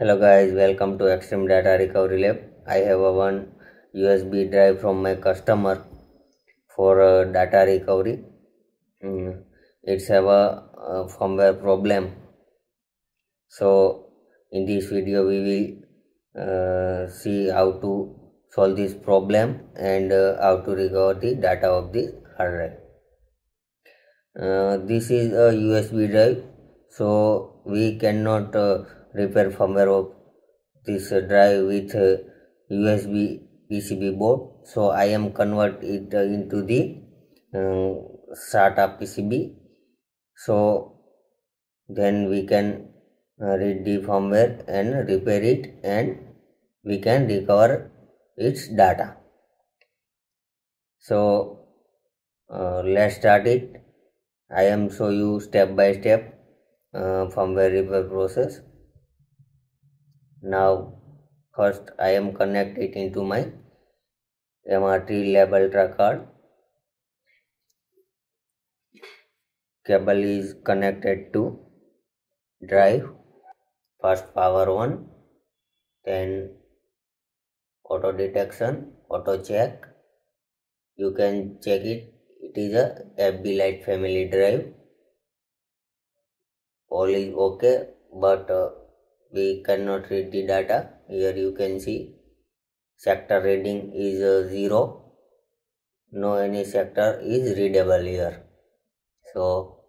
Hello guys, welcome to Xtreme Data Recovery Lab. I have a one USB drive from my customer for uh, data recovery. Mm, it's have a, a firmware problem. So in this video we will uh, see how to solve this problem and uh, how to recover the data of this hard drive. Uh, this is a USB drive, so we cannot uh, repair firmware of this drive with USB PCB board. So I am convert it into the um, SATA PCB so then we can uh, read the firmware and repair it and we can recover its data. So uh, let's start it. I am show you step by step uh, firmware repair process now first I am connect it into my MRT label track card cable is connected to drive first power on then auto detection auto check. You can check it. It is a FB Lite family drive. All is okay but uh, we cannot read the data. Here you can see sector reading is uh, 0 no any sector is readable here. So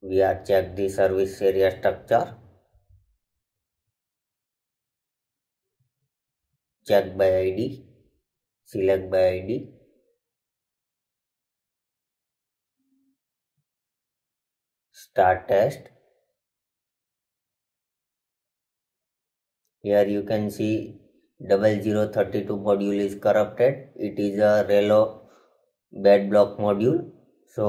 we are check the service area structure. Check by id select by id start test here you can see double zero thirty two module is corrupted. It is a relo bed block module. So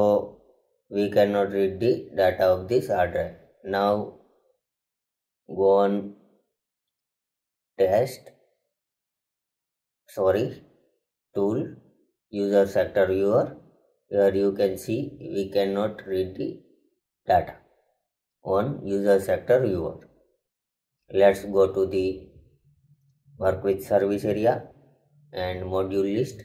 we cannot read the data of this hard drive now go on. Test. Sorry. Tool. User sector viewer. Here you can see we cannot read the data. On user sector viewer let's go to the work with service area and module list.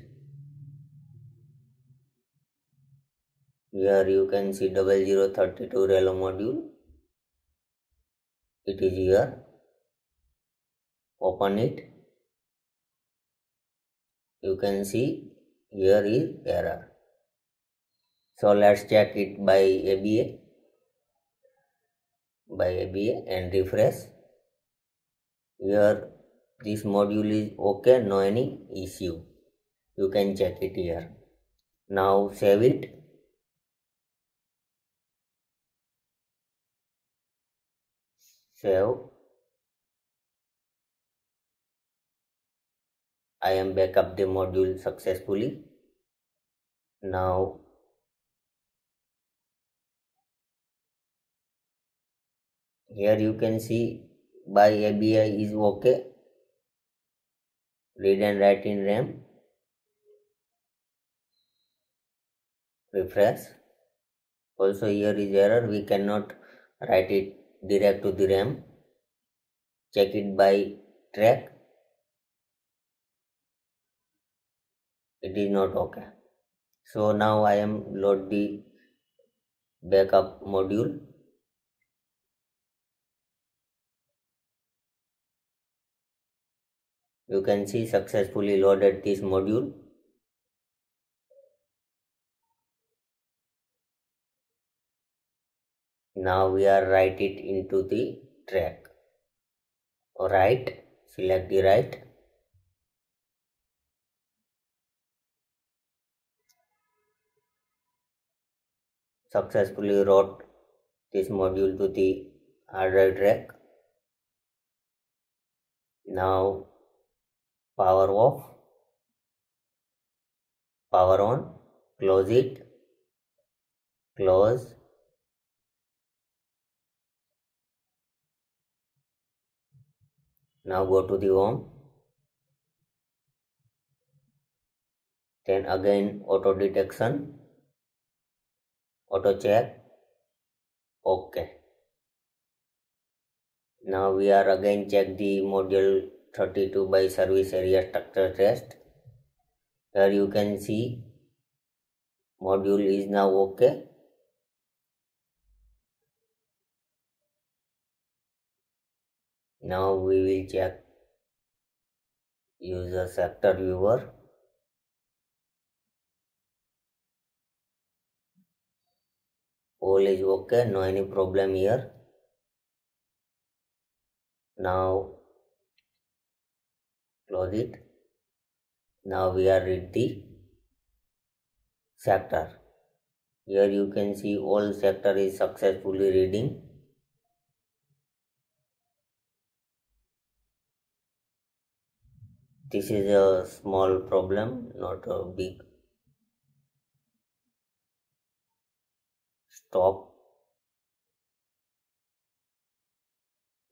Here you can see 0032 relo module. It is here. Open it. You can see here is error. So let's check it by ABA by ABA and refresh here this module is okay no any issue. You can check it here. Now save it. Save. I am back up the module successfully. Now here you can see by ABA is okay. Read and write in RAM. Refresh. Also here is error. We cannot write it direct to the RAM. Check it by track. It is not okay. So now I am load the backup module you can see successfully loaded this module. Now we are write it into the track. Right select the right. Successfully wrote this module to the hard drive track. Now power off power on close it close now go to the home then again auto detection auto check okay. Now we are again check the module 32 by service area structure test here you can see module is now okay. Now we will check user sector viewer. All is okay no any problem here. Now close it. Now we are read the sector here you can see all sector is successfully reading. This is a small problem not a big stop.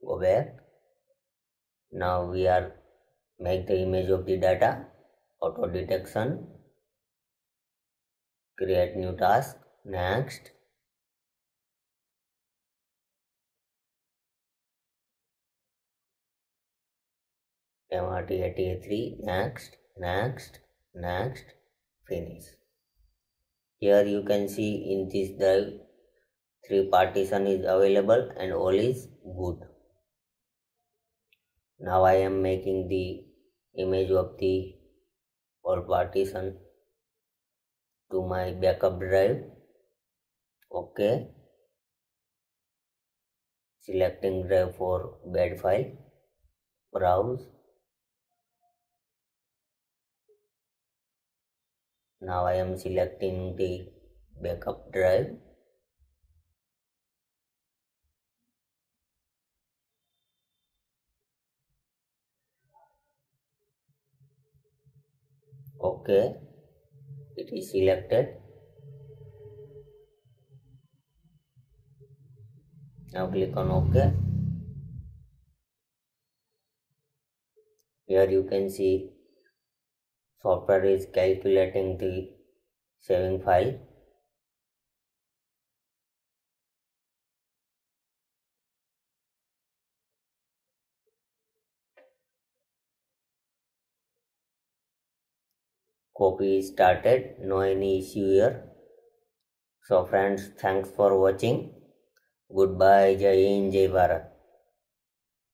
Go back. Now we are make the image of the data auto detection create new task next. MRT83 next next next finish. Here you can see in this drive three partition is available and all is good. Now I am making the image of the और partition to my backup drive okay selecting drive for bad file browse now I am selecting the backup drive okay. It is selected. Now click on ok. Here you can see software is calculating the saving file copy is started. No any issue here. So friends thanks for watching. Goodbye. Jai hind jai bharat